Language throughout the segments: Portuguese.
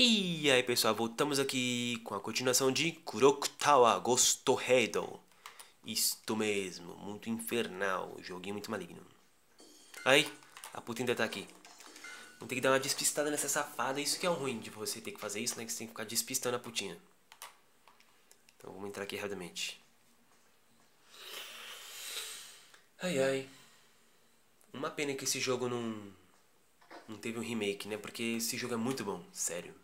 E aí pessoal, voltamos aqui com a continuação de Kurokukawa Gostohedo. Isto mesmo, muito infernal, joguinho muito maligno. Aí, a puta ainda tá aqui. Vou ter que dar uma despistada nessa safada, isso que é o ruim de você ter que fazer isso, né? Que você tem que ficar despistando a putinha. Então vamos entrar aqui rapidamente. Ai ai. Uma pena que esse jogo não, não teve um remake, né? Porque esse jogo é muito bom, sério.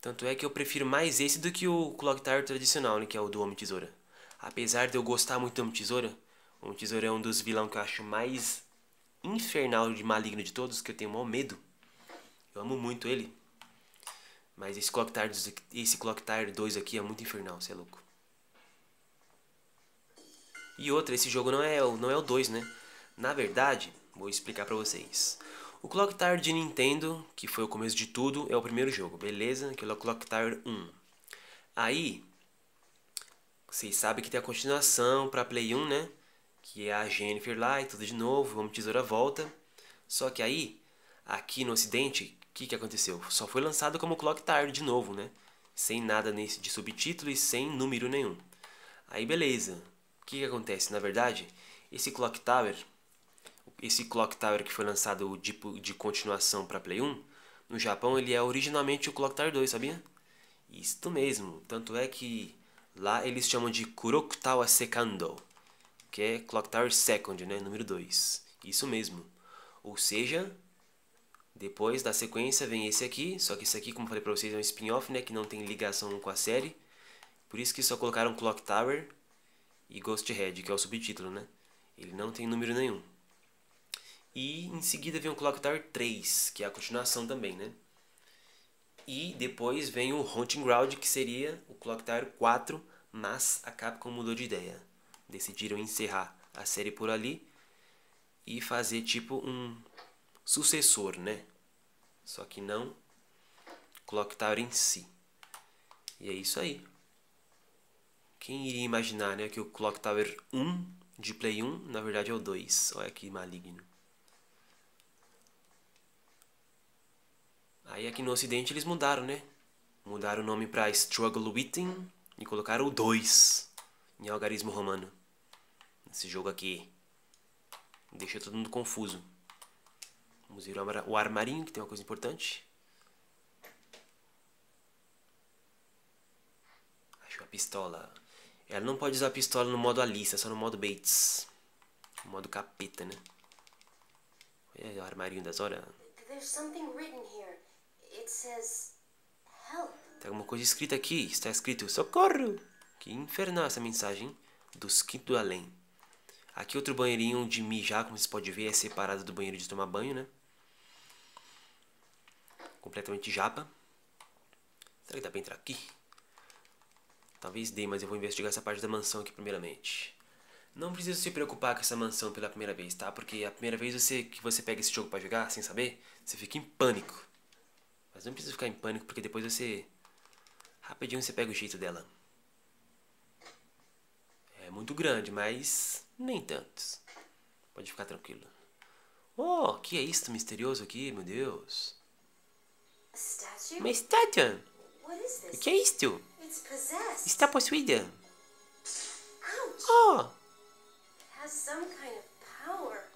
Tanto é que eu prefiro mais esse do que o Clock Tower tradicional, né? Que é o do Homem-Tesoura. Apesar de eu gostar muito do Homem-Tesoura, o Homem-Tesoura é um dos vilões que eu acho mais infernal de maligno de todos, que eu tenho o maior medo. Eu amo muito ele. Mas esse Clock Tower, esse Clock Tower 2 aqui é muito infernal, você é louco. E outra, esse jogo não é, não é o 2, né? Na verdade, vou explicar pra vocês. O Clock Tower de Nintendo, que foi o começo de tudo, é o primeiro jogo, beleza? Que é o Clock Tower 1. Aí, vocês sabem que tem a continuação para Play 1, né? Que é a Jennifer lá e tudo de novo, vamos Tesoura volta. Só que aí, aqui no ocidente, o que, que aconteceu? Só foi lançado como Clock Tower de novo, né? Sem nada de subtítulo e sem número nenhum. Aí beleza. O que, que acontece? Na verdade, esse Clock Tower esse Clock Tower que foi lançado de, de continuação para Play 1, no Japão ele é originalmente o Clock Tower 2, sabia? Isto mesmo, tanto é que lá eles chamam de Kuroku Secando, que é Clock Tower Second, né, número 2. Isso mesmo. Ou seja, depois da sequência vem esse aqui, só que esse aqui, como falei para vocês, é um spin-off, né, que não tem ligação com a série. Por isso que só colocaram Clock Tower e Ghost Head, que é o subtítulo, né? Ele não tem número nenhum. E em seguida vem o Clock Tower 3, que é a continuação também, né? E depois vem o Haunting Ground, que seria o Clock Tower 4, mas a Capcom mudou de ideia. Decidiram encerrar a série por ali e fazer tipo um sucessor, né? Só que não Clock Tower em si. E é isso aí. Quem iria imaginar, né, que o Clock Tower 1 de Play 1, na verdade é o 2. Olha que maligno. Aí aqui no ocidente eles mudaram, né? Mudaram o nome para Struggle Within e colocaram o 2 em algarismo romano. Esse jogo aqui deixa todo mundo confuso. Vamos ver o armarinho, que tem uma coisa importante. Acho a pistola. Ela não pode usar a pistola no modo Alice, é só no modo Bates. No modo capeta, né? Olha o armarinho das horas. There's something written here. Tem alguma coisa escrita aqui. Está escrito socorro. Que infernal essa mensagem dos quintos do além. Aqui outro banheirinho de mijar, como você pode ver, é separado do banheiro de tomar banho, né? Completamente japa. Será que dá pra entrar aqui? Talvez dê, mas eu vou investigar essa parte da mansão aqui primeiramente. Não precisa se preocupar com essa mansão pela primeira vez, tá? Porque a primeira vez você, que você pega esse jogo para jogar, sem saber, você fica em pânico. Mas não precisa ficar em pânico, porque depois você... Rapidinho você pega o jeito dela. É muito grande, mas nem tantos. Pode ficar tranquilo. Oh, que é isso misterioso aqui, meu Deus? Uma estátua? O que é isto? Está possuída. Oh!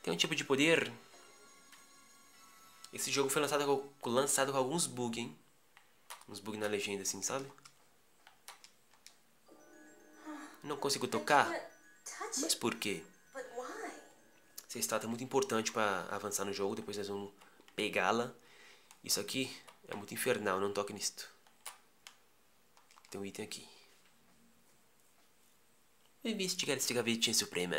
Tem um tipo de poder esse jogo foi lançado com, lançado com alguns bugs, hein? Uns bugs na legenda, assim, sabe? Não consigo tocar? Mas por quê? Essa estátua é muito importante para avançar no jogo, depois nós vamos pegá-la. Isso aqui é muito infernal, não toque nisto. Tem um item aqui. Vou investigar esse gavetinha suprema.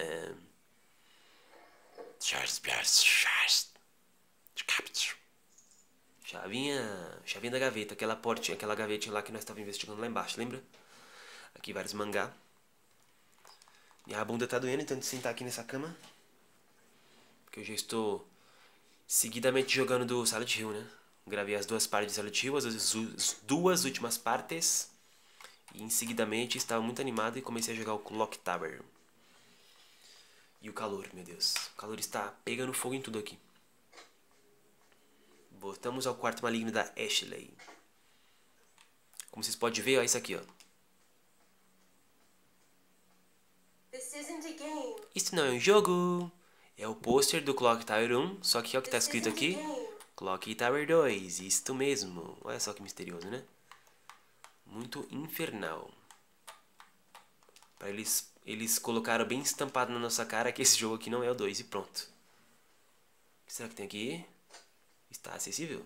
Charles Charles Chavinha, chavinha da gaveta, aquela portinha, aquela gavetinha lá que nós estávamos investigando lá embaixo, lembra? Aqui vários mangá. Minha bunda tá doendo, então de sentar aqui nessa cama. Porque eu já estou seguidamente jogando do Silent Hill, né? Gravei as duas partes de Silent Hill, as, as duas últimas partes. E em seguidamente estava muito animado e comecei a jogar o Clock Tower. E o calor, meu Deus. O calor está pegando fogo em tudo aqui. Voltamos ao quarto maligno da Ashley. Como vocês podem ver, ó, isso aqui, ó. Isso não é um jogo. É o pôster do Clock Tower 1, só que o que está escrito aqui. Clock Tower 2, isto mesmo. Olha só que misterioso, né? Muito infernal. Pra eles, eles colocaram bem estampado na nossa cara que esse jogo aqui não é o 2 e pronto. O que será que tem aqui? Está acessível.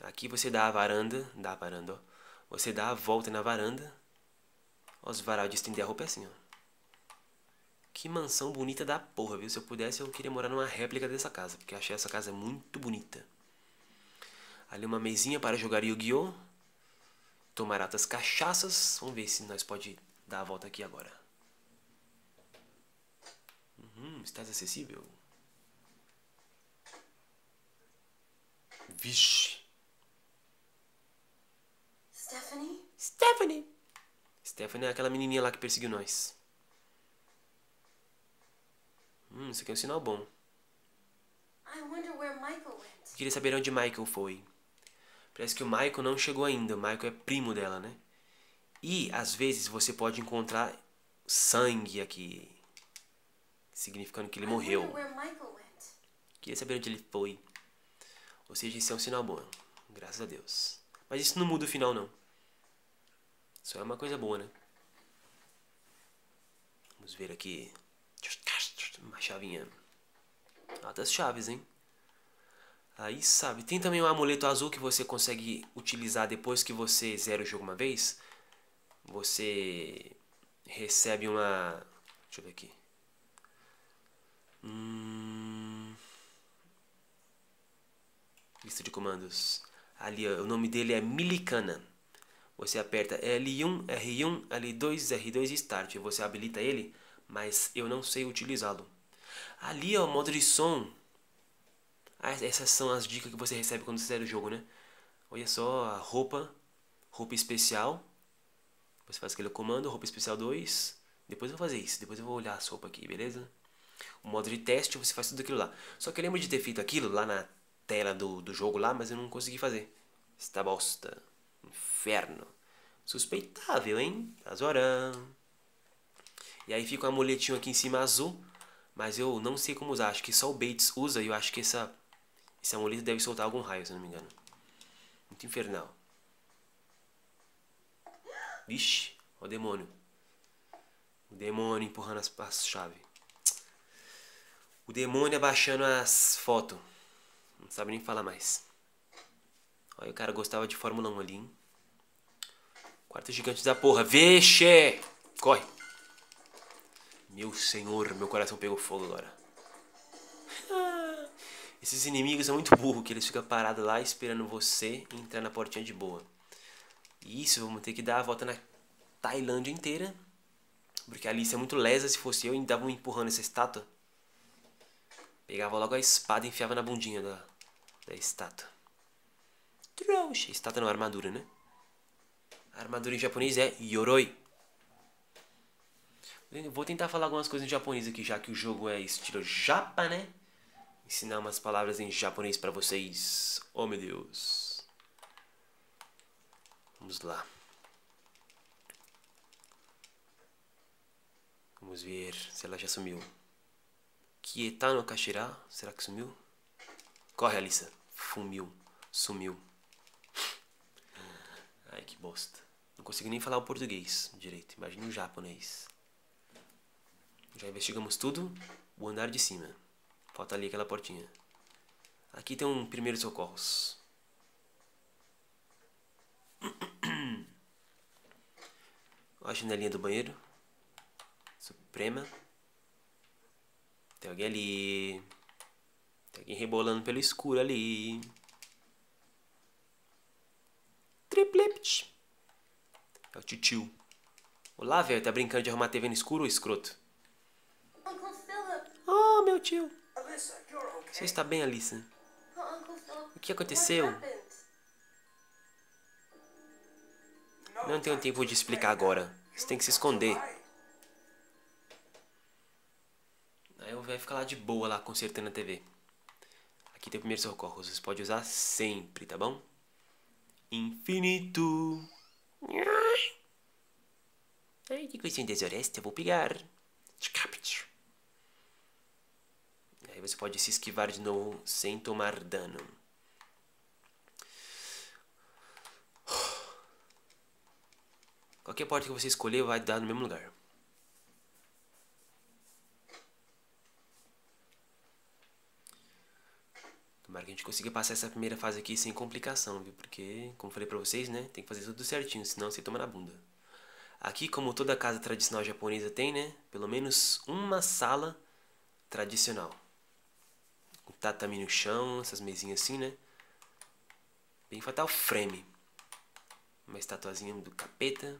Aqui você dá a varanda, dá a varanda, ó. Você dá a volta na varanda. Os varal de estender a roupa é assim, ó. Que mansão bonita da porra, viu? Se eu pudesse, eu queria morar numa réplica dessa casa, porque eu achei essa casa muito bonita. Ali uma mesinha para jogar Yu-Gi-Oh! Tomar altas cachaças. Vamos ver se nós pode dar a volta aqui agora. Uhum, estás acessível? Vixe. Stephanie? Stephanie. Stephanie é aquela menininha lá que perseguiu nós. Hum, isso aqui é um sinal bom. I wonder where Michael went. Eu queria saber onde Michael foi. Parece que o Michael não chegou ainda. O Michael é primo dela, né? E, às vezes, você pode encontrar sangue aqui. Significando que ele I morreu. wonder where Michael went. Queria saber onde ele foi. Ou seja, isso é um sinal bom. Graças a Deus. Mas isso não muda o final, não. Só é uma coisa boa, né? Vamos ver aqui. Uma chavinha. Altas chaves, hein? Aí sabe. Tem também um amuleto azul que você consegue utilizar depois que você zera o jogo uma vez. Você recebe uma. Deixa eu ver aqui. Hum... Lista de comandos. Ali, ó, o nome dele é Milicana. Você aperta L1, R1, L2, R2 e Start. Você habilita ele, mas eu não sei utilizá-lo. Ali, ó, modo de som. Ah, essas são as dicas que você recebe quando você sai do jogo, né? Olha só, a roupa, roupa especial. Você faz aquele comando, roupa especial 2. Depois eu vou fazer isso, depois eu vou olhar a roupa aqui, beleza? O modo de teste, você faz tudo aquilo lá. Só que eu lembro de ter feito aquilo lá na tela do, do jogo lá, mas eu não consegui fazer. Esta bosta. Inferno. Suspeitável, hein? Azorã. E aí fica um amuletinho aqui em cima azul. Mas eu não sei como usar. Acho que só o Bates usa e eu acho que essa, esse amuleto deve soltar algum raio, se não me engano. Muito infernal. Vixe, ó o demônio. O demônio empurrando as, as chaves. O demônio abaixando as fotos. Não sabe nem falar mais. Olha, o cara gostava de Fórmula 1 ali, hein? Quarto gigante da porra. Vixe! Corre! Meu senhor, meu coração pegou fogo agora. Esses inimigos são muito burros, que eles ficam parados lá esperando você entrar na portinha de boa. Isso, vamos ter que dar a volta na Tailândia inteira. Porque a Alice é muito lesa, se fosse eu, ainda dava um empurrando essa estátua. Pegava logo a espada e enfiava na bundinha da, da estátua. Trouxa. Estátua não, armadura, né? A armadura em japonês é Yoroi. Vou tentar falar algumas coisas em japonês aqui, já que o jogo é estilo japa, né? Ensinar umas palavras em japonês pra vocês. Oh, meu Deus. Vamos lá. Vamos ver se ela já sumiu. Kieta no Kashira. Será que sumiu? Corre, Alissa. Fumiu. Sumiu. Ai, que bosta. Não consigo nem falar o português direito. Imagina o japonês. Já investigamos tudo. O andar de cima. Falta ali aquela portinha. Aqui tem um primeiro socorros. A janelinha do banheiro. Suprema. Tem alguém ali. Tem alguém rebolando pelo escuro ali. Triplipt. É o titio. Olá, velho. Tá brincando de arrumar TV no escuro, escroto? Oh, meu tio. Você está bem, Alissa? O que aconteceu? Não tenho tempo de explicar agora. Você tem que se esconder. Aí eu vai ficar lá de boa lá consertando a TV. Aqui tem o primeiro socorro, você pode usar sempre, tá bom? Infinito. Ai, que coisinha desonesta, eu vou pegar. Aí você pode se esquivar de novo sem tomar dano. Qualquer porta que você escolher vai dar no mesmo lugar. Tomara que a gente consiga passar essa primeira fase aqui sem complicação, viu? Porque, como falei pra vocês, né? Tem que fazer tudo certinho, senão você toma na bunda. Aqui, como toda casa tradicional japonesa tem, né? Pelo menos uma sala tradicional. Com tatami no chão, essas mesinhas assim, né? Bem fatal frame. Uma estatuazinha do capeta.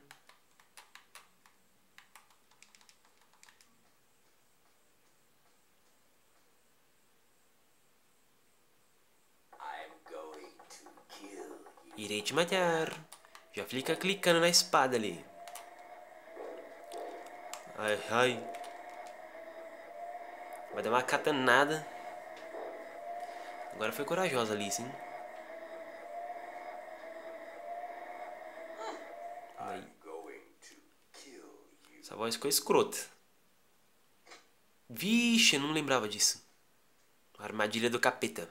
Irei te matar. Já fica clicando na espada ali. Ai, ai. Vai dar uma catanada. Agora foi corajosa ali, sim. Aí. Essa voz ficou escrota. Vixe, eu não lembrava disso. Armadilha do capeta.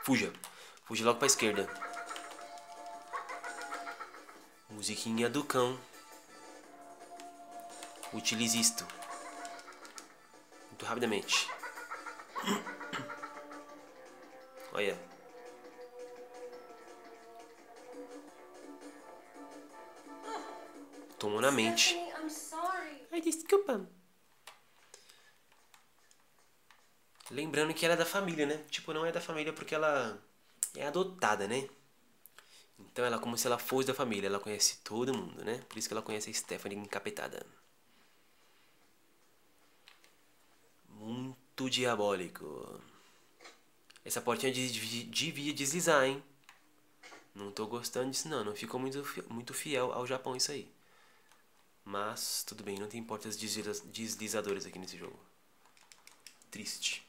Fuja. Fuja logo pra esquerda. Musiquinha do cão. Utilize isto. Muito rapidamente. Olha. Tomou na mente. Stephanie, I'm sorry. Ai, desculpa. Lembrando que ela é da família, né? Tipo, não é da família porque ela é adotada, né? Então ela é como se ela fosse da família. Ela conhece todo mundo, né? Por isso que ela conhece a Stephanie encapetada. Muito diabólico. Essa portinha de- de- devia deslizar, hein? Não tô gostando disso não. Não ficou muito, muito fiel ao Japão isso aí. Mas, tudo bem, não tem portas desliza- deslizadoras aqui nesse jogo. Triste.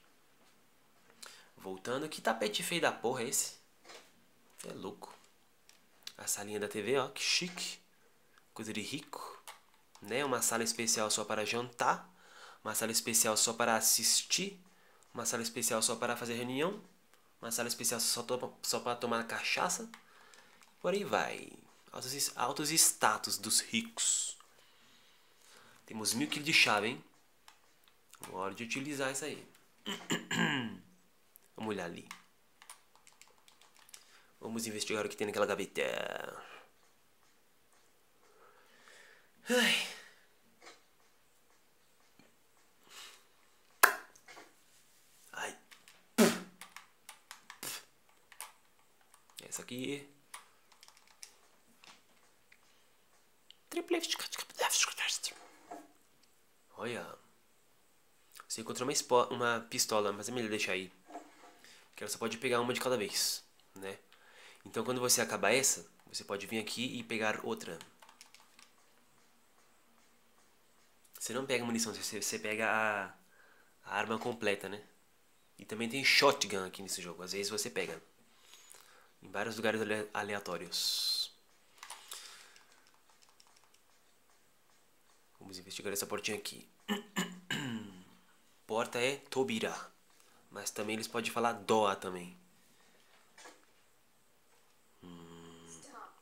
Voltando, que tapete feio da porra é esse? É louco. A salinha da TV, ó, que chique. Coisa de rico. Né? Uma sala especial só para jantar. Uma sala especial só para assistir. Uma sala especial só para fazer reunião. Uma sala especial só, to só para tomar cachaça. Por aí vai. Altos, altos status dos ricos. Temos mil quilos de chave, hein? Hora de utilizar isso aí. Vamos olhar ali. Vamos investigar o que tem naquela gaveta. Ai. Ai. Essa aqui. Olha. Você encontrou uma, uma pistola, mas é melhor deixar aí. Que ela só pode pegar uma de cada vez, né? Então quando você acabar essa, você pode vir aqui e pegar outra. Você não pega munição, você, você pega a, a arma completa, né? E também tem shotgun aqui nesse jogo. Às vezes você pega. Em vários lugares ale- aleatórios. Vamos investigar essa portinha aqui. Porta é Tobira. Mas também eles podem falar Doa também.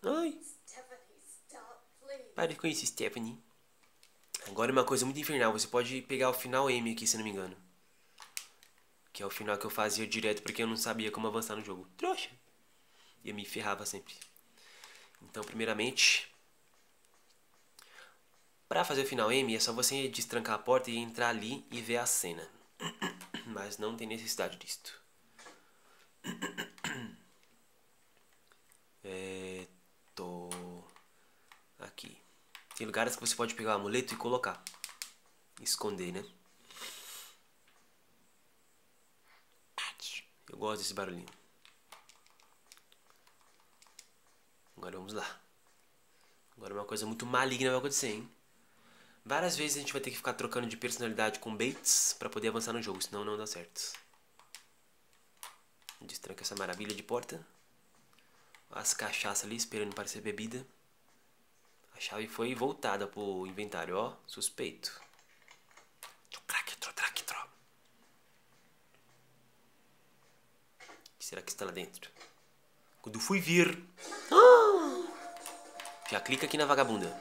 Ai, pare com isso, Stephanie. Agora uma coisa muito infernal. Você pode pegar o final M aqui, se não me engano. Que é o final que eu fazia direto porque eu não sabia como avançar no jogo. Trouxa. E eu me ferrava sempre. Então, primeiramente... Pra fazer o final M, é só você destrancar a porta e entrar ali e ver a cena. Mas não tem necessidade disto. É... Tô... Aqui. Tem lugares que você pode pegar o amuleto e colocar. Esconder, né? Eu gosto desse barulhinho. Agora vamos lá. Agora uma coisa muito maligna vai acontecer, hein? Várias vezes a gente vai ter que ficar trocando de personalidade com Bates pra poder avançar no jogo, senão não dá certo. Destranca essa maravilha de porta. As cachaças ali esperando para ser bebida. A chave foi voltada pro inventário, ó. Suspeito. O que será que está lá dentro? Quando fui vir. Ah! Já clica aqui na vagabunda.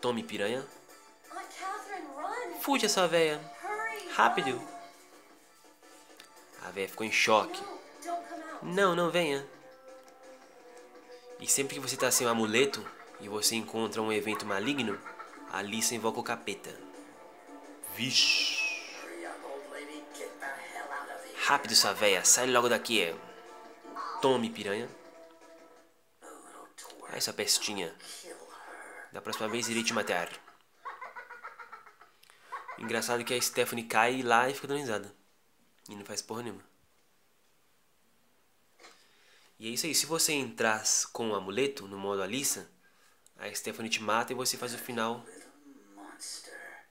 Tome, piranha. Fuja, essa véia. Rápido. A véia ficou em choque. Não, não venha. E sempre que você tá sem um amuleto e você encontra um evento maligno, a Alissa invoca o capeta. Vixe. Rápido, sua véia, sai logo daqui. Tome, piranha. Ai, essa pestinha. Da próxima vez irei te matar. Engraçado que a Stephanie cai lá e fica dando risada. E não faz porra nenhuma. E é isso aí, se você entrar com o amuleto no modo Alissa, a Stephanie te mata e você faz o final.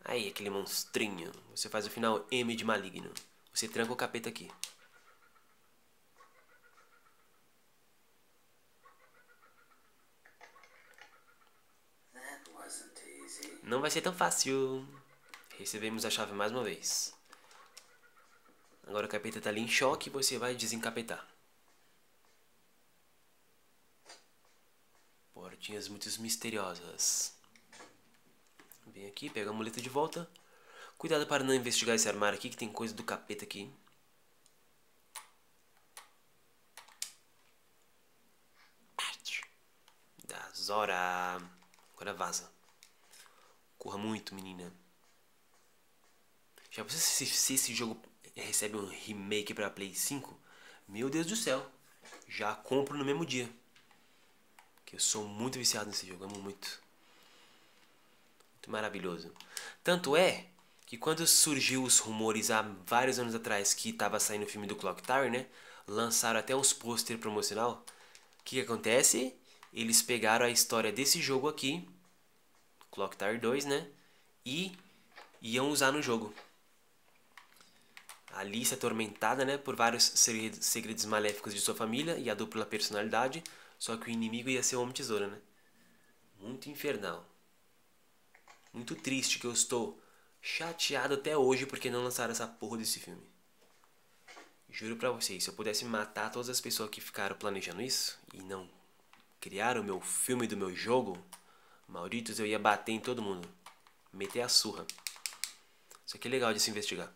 Aí, aquele monstrinho. Você faz o final M de maligno. Você tranca o capeta aqui. Não vai ser tão fácil. Recebemos a chave mais uma vez. Agora o capeta tá ali em choque e você vai desencapetar. Portinhas muito misteriosas. Vem aqui, pega a muleta de volta. Cuidado para não investigar esse armário aqui, que tem coisa do capeta aqui. Da Zora. Agora vaza. Corra muito, menina. Já pensou se, se esse jogo recebe um remake pra Play 5? Meu Deus do céu. Já compro no mesmo dia. Que eu sou muito viciado nesse jogo, amo muito. Muito maravilhoso. Tanto é que quando surgiu os rumores há vários anos atrás que estava saindo o filme do Clock Tower, né? Lançaram até uns pôster promocional. O que, que acontece? Eles pegaram a história desse jogo aqui, Clock Tower 2, né? E iam usar no jogo. Alice atormentada, né, por vários segredos maléficos de sua família e a dupla personalidade, só que o inimigo ia ser o Homem Tesoura, né? Muito infernal. Muito triste que eu estou chateado até hoje porque não lançaram essa porra desse filme. Juro pra vocês, se eu pudesse matar todas as pessoas que ficaram planejando isso e não criaram o meu filme do meu jogo, malditos, eu ia bater em todo mundo. Meter a surra. Isso aqui é legal de se investigar.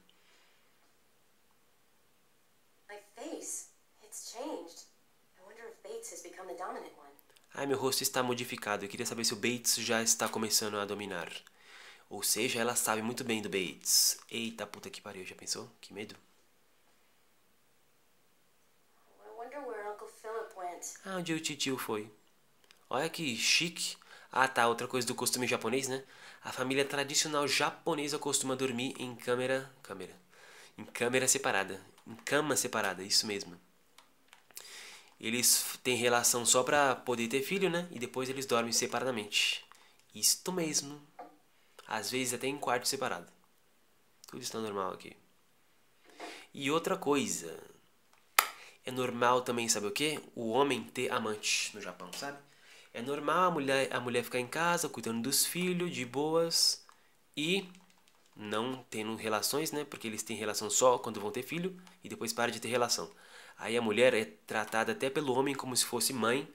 Ai, meu rosto está modificado. Eu queria saber se o Bates já está começando a dominar. Ou seja, ela sabe muito bem do Bates. Eita puta que pariu, já pensou? Que medo. I wonder where Uncle Philip went. Ah, onde o tio foi? Olha que chique. Ah, tá, outra coisa do costume japonês, né? A família tradicional japonesa costuma dormir em câmera... Câmera. Em câmera separada. Em cama separada, isso mesmo. Eles têm relação só pra poder ter filho, né? E depois eles dormem separadamente. Isto mesmo. Às vezes até em quarto separado. Tudo está normal aqui. E outra coisa. É normal também, sabe o quê? O homem ter amante no Japão, sabe? É normal a mulher, a mulher ficar em casa cuidando dos filhos, de boas. E não tendo relações, né? Porque eles têm relação só quando vão ter filho e depois para de ter relação. Aí a mulher é tratada até pelo homem como se fosse mãe.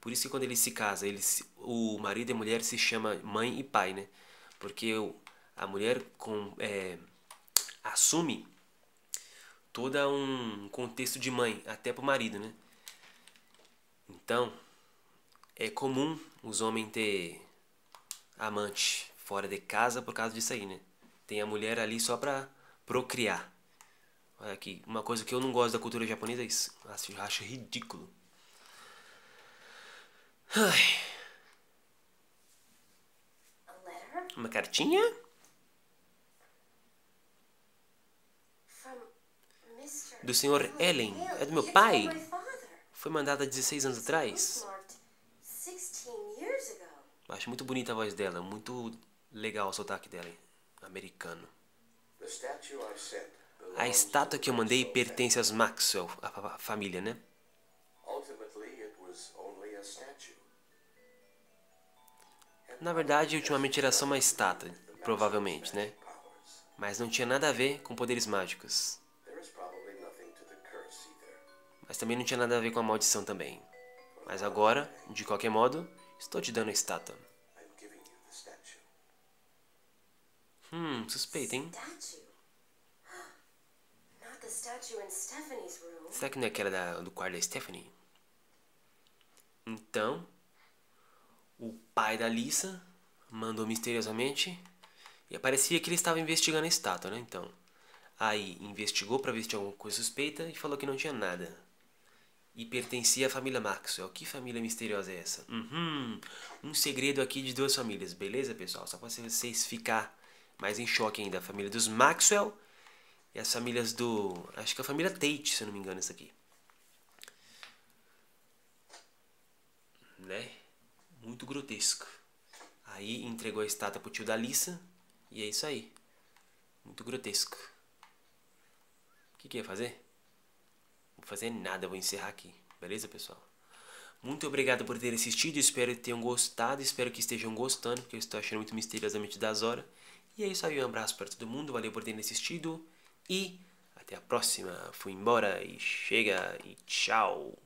Por isso que quando eles se casam, eles, o marido e a mulher se chama mãe e pai, né? Porque o, a mulher com, é, assume todo um contexto de mãe, até pro marido, né? Então, é comum os homens ter amante fora de casa por causa disso aí, né? Tem a mulher ali só pra procriar. Olha aqui, uma coisa que eu não gosto da cultura japonesa é isso. Acho, acho ridículo. Ai, A letter uma cartinha? from Mr. Do senhor Ellen. É do meu pai. Foi mandada há 16 anos atrás. Postmarked 16 years ago. Acho muito bonita a voz dela, muito Legal o sotaque dela, americano. The statue I sent A estátua que eu mandei pertence aos Maxwell, a, fa- a família, né? Na verdade, ultimamente era só uma estátua, provavelmente, né? Mas não tinha nada a ver com poderes mágicos. Mas também não tinha nada a ver com a maldição também. Mas agora, de qualquer modo, estou te dando a estátua. Hum, suspeita, hein? Statue. Not the statue in Stephanie's room. Será que não é aquela da- do quarto da Stephanie? Então, o pai da Lisa mandou misteriosamente e parecia que ele estava investigando a estátua, né? Então, aí investigou para ver se tinha alguma coisa suspeita e falou que não tinha nada. E pertencia à família Maxwell. Que família misteriosa é essa? Uhum, um segredo aqui de duas famílias, beleza, pessoal? Só para vocês ficar mais em choque ainda. A família dos Maxwell e as famílias do. Acho que é a família Tate, se eu não me engano, isso aqui. Né? Muito grotesco. Aí entregou a estátua pro tio da Lisa. E é isso aí. Muito grotesco. O que, que ia fazer? Não vou fazer nada, vou encerrar aqui. Beleza, pessoal? Muito obrigado por ter assistido. Espero que tenham gostado. Espero que estejam gostando, porque eu estou achando muito misteriosamente das horas. E é isso aí. Um abraço para todo mundo. Valeu por terem assistido. E até a próxima. Fui embora e chega e tchau.